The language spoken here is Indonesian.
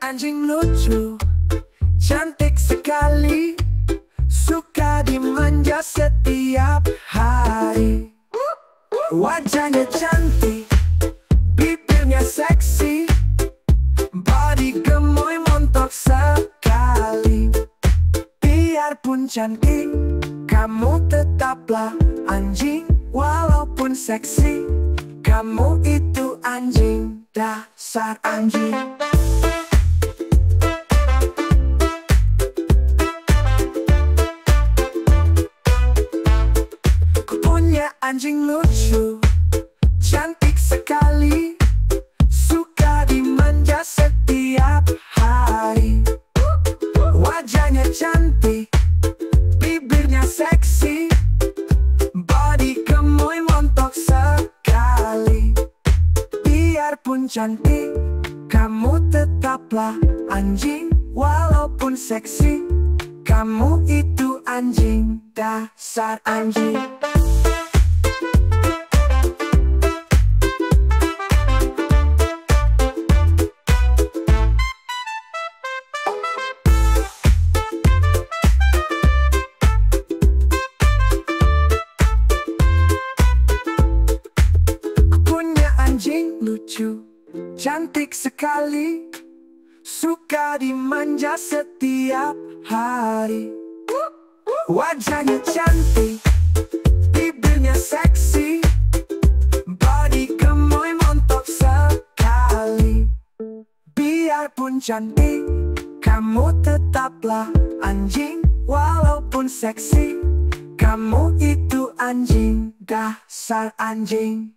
anjing lucu Cantik sekali Suka dimanja setiap hari. Wajahnya cantik Bibirnya seksi Body gemoy montok sekali. Biarpun cantik Kamu tetaplah anjing Walaupun seksi. Kamu itu anjing Dasar anjing punya anjing lucu Cantik sekali Suka dimanja setiap hari. Wajahnya cantik Bibirnya seksi Body gemoy montok sekali. Biarpun cantik Kamu tetaplah anjing Walaupun seksi. Kamu itu anjing Dasar anjing lucu Cantik sekali Suka dimanja setiap hari. Wajahnya cantik Bibirnya seksi Body gemoy montok sekali. Biarpun cantik Kamu tetaplah anjing Walaupun seksi. Kamu itu anjing Dasar anjing